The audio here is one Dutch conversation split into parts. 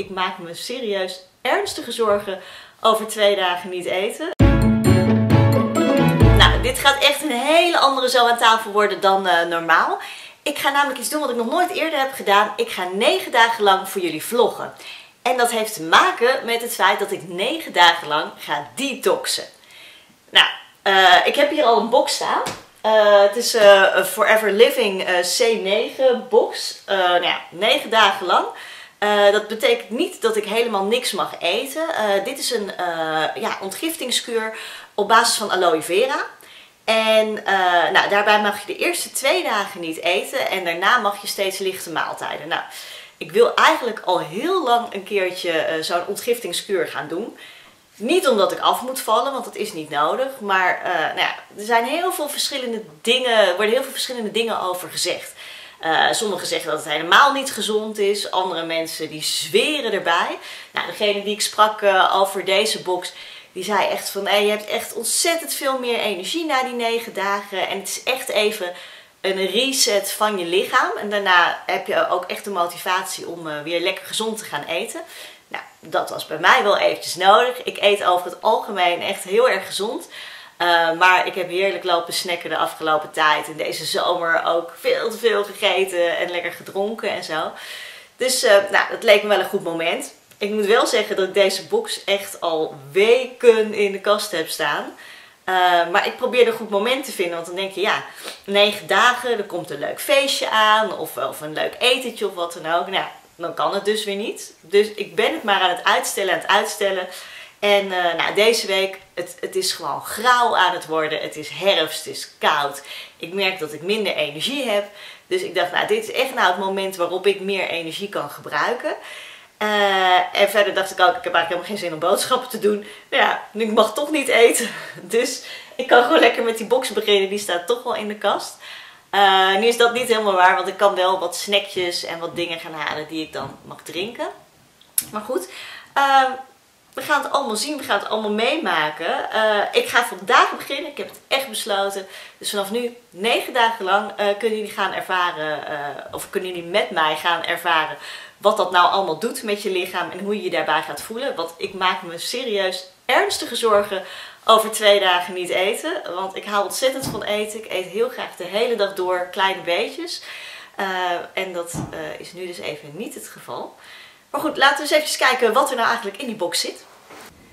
Ik maak me serieus ernstige zorgen over twee dagen niet eten. Nou, dit gaat echt een hele andere zo aan tafel worden dan uh, normaal. Ik ga namelijk iets doen wat ik nog nooit eerder heb gedaan. Ik ga negen dagen lang voor jullie vloggen. En dat heeft te maken met het feit dat ik negen dagen lang ga detoxen. Nou, uh, ik heb hier al een box staan. Uh, het is een Forever Living C9 box. nou ja, negen dagen lang. Dat betekent niet dat ik helemaal niks mag eten. dit is een ja, ontgiftingskuur op basis van aloe vera. En nou, daarbij mag je de eerste twee dagen niet eten en daarna mag je steeds lichte maaltijden. Nou, ik wil eigenlijk al heel lang een keertje zo'n ontgiftingskuur gaan doen. Niet omdat ik af moet vallen, want dat is niet nodig. Maar nou ja, er zijn heel veel verschillende dingen, worden heel veel verschillende dingen over gezegd. Uh, sommigen zeggen dat het helemaal niet gezond is. Andere mensen die zweren erbij. Nou, degene die ik sprak uh, over deze box, die zei echt van... Hey, je hebt echt ontzettend veel meer energie na die negen dagen. En het is echt even een reset van je lichaam. En daarna heb je ook echt de motivatie om weer lekker gezond te gaan eten. Nou, dat was bij mij wel eventjes nodig. Ik eet over het algemeen echt heel erg gezond. Uh, maar ik heb heerlijk lopen snacken de afgelopen tijd. En deze zomer ook veel te veel gegeten en lekker gedronken en zo. Dus uh, nou, dat leek me wel een goed moment. Ik moet wel zeggen dat ik deze box echt al weken in de kast heb staan. Uh, maar ik probeer een goed moment te vinden. Want dan denk je, ja, negen dagen, er komt een leuk feestje aan. Of, of een leuk etentje of wat dan ook. Nou, dan kan het dus weer niet. Dus ik ben het maar aan het uitstellen, aan het uitstellen. En uh, nou, deze week, het, het is gewoon grauw aan het worden. Het is herfst, het is koud. Ik merk dat ik minder energie heb. Dus ik dacht, nou, dit is echt nou het moment waarop ik meer energie kan gebruiken. Uh, en verder dacht ik ook, ik heb eigenlijk helemaal geen zin om boodschappen te doen. Nou ja, ik mag toch niet eten. Dus ik kan gewoon lekker met die box beginnen. Die staat toch wel in de kast. Uh, nu is dat niet helemaal waar, want ik kan wel wat snackjes en wat dingen gaan halen die ik dan mag drinken. Maar goed, uh, we gaan het allemaal zien, we gaan het allemaal meemaken. Uh, ik ga vandaag beginnen, ik heb het echt besloten. Dus vanaf nu, negen dagen lang, kunnen jullie gaan ervaren, of kunnen jullie met mij gaan ervaren wat dat nou allemaal doet met je lichaam en hoe je je daarbij gaat voelen. Want ik maak me serieus ernstige zorgen over twee dagen niet eten. Want ik hou ontzettend van eten. Ik eet heel graag de hele dag door kleine beetjes. En dat is nu dus even niet het geval. Maar goed, laten we eens even kijken wat er nou eigenlijk in die box zit.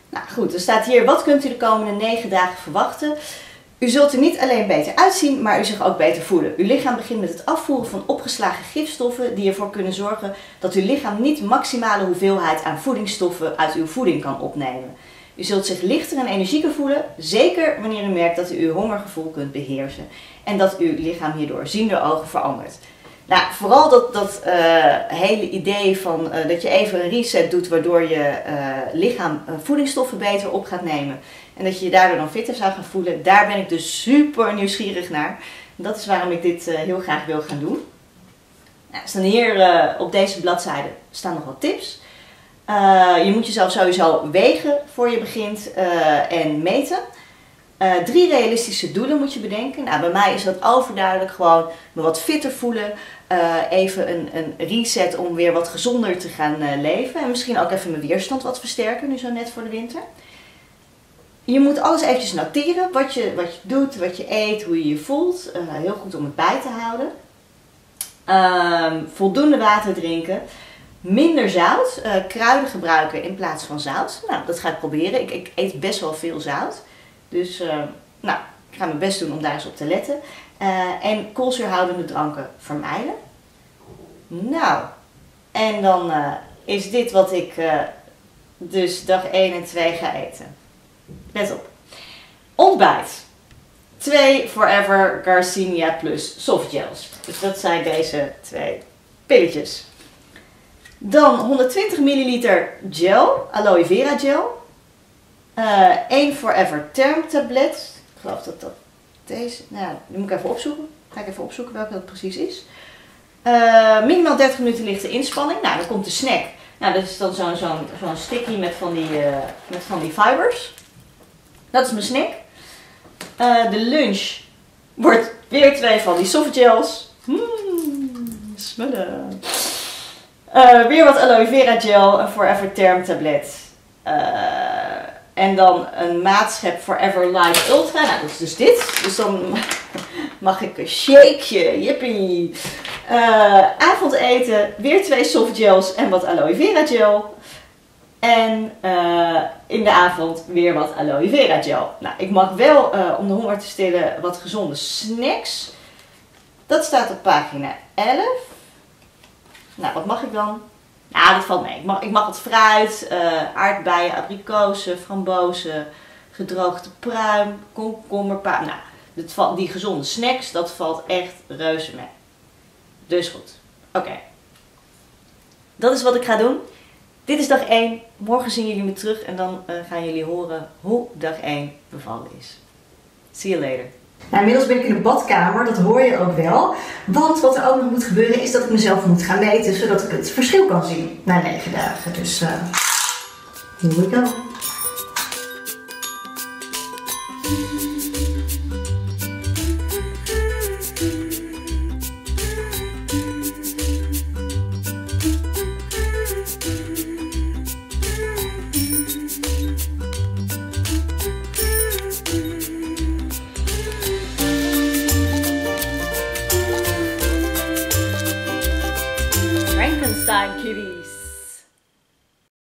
Nou goed, er staat hier wat kunt u de komende negen dagen verwachten. U zult er niet alleen beter uitzien, maar u zich ook beter voelen. Uw lichaam begint met het afvoeren van opgeslagen gifstoffen die ervoor kunnen zorgen dat uw lichaam niet maximale hoeveelheid aan voedingsstoffen uit uw voeding kan opnemen. U zult zich lichter en energieker voelen, zeker wanneer u merkt dat u uw hongergevoel kunt beheersen en dat uw lichaam hierdoor ziende ogen verandert. Nou, vooral dat, dat uh, hele idee van uh, dat je even een reset doet waardoor je uh, lichaam voedingsstoffen beter op gaat nemen en dat je je daardoor dan fitter zou gaan voelen, daar ben ik dus super nieuwsgierig naar. Dat is waarom ik dit heel graag wil gaan doen. Nou, staan hier op deze bladzijde staan nog wat tips. Je moet jezelf sowieso wegen voor je begint en meten. Uh, drie realistische doelen moet je bedenken. Nou, bij mij is dat overduidelijk gewoon me wat fitter voelen. even een, een, reset om weer wat gezonder te gaan leven. En misschien ook even mijn weerstand wat versterken, nu zo net voor de winter. Je moet alles eventjes noteren. Wat je, wat je doet, wat je eet, hoe je je voelt. heel goed om het bij te houden. Ehm, voldoende water drinken minder zout, kruiden gebruiken in plaats van zout. Nou, dat ga ik proberen. Ik, ik eet best wel veel zout. Dus uh, nou, ik ga mijn best doen om daar eens op te letten. Uh, en koolzuurhoudende dranken vermijden. Nou, en dan is dit wat ik dus dag 1 en 2 ga eten. Let op. Ontbijt. 2 Forever Garcinia Plus softgels. Dus dat zijn deze twee pilletjes. Dan 120 milliliter gel, aloe vera gel. Uh, 1 Forever Term tablet. Ik geloof dat dat deze, nou die moet ik even opzoeken. Ga ik even opzoeken welke dat precies is. Uh, minimaal 30 minuten lichte inspanning. Nou, dan komt de snack. Nou, dat is dan zo'n zo'n zo'n sticky met van, die, uh, met van die fibers. Dat is mijn snack. De lunch wordt weer twee van die softgels. Mmm, smullen. Eh, weer wat aloe vera gel, een Forever Term tablet. Eh, en dan een maatschep Forever Light Ultra. Nou, dat is dus dit. Dus dan mag ik een shakeje. Yippie. Uh, avondeten, weer twee softgels en wat aloe vera gel. En in de avond weer wat aloe vera gel. Nou, ik mag wel, om de honger te stillen, wat gezonde snacks. Dat staat op pagina 11. Nou, wat mag ik dan? Nou, dat valt mee. Ik mag, ik mag wat fruit, uh, aardbeien, abrikozen, frambozen, gedroogde pruim, komkommer, Nou, valt, die gezonde snacks, dat valt echt reuze mee. Dus goed. Oké. Dat is wat ik ga doen. Dit is dag 1. Morgen zien jullie me terug en dan uh, gaan jullie horen hoe dag 1 bevallen is. See you later. Nou, inmiddels ben ik in de badkamer, dat hoor je ook wel. Want wat er ook nog moet gebeuren is dat ik mezelf moet gaan meten, zodat ik het verschil kan zien na 9 dagen. Dus uh, here we go.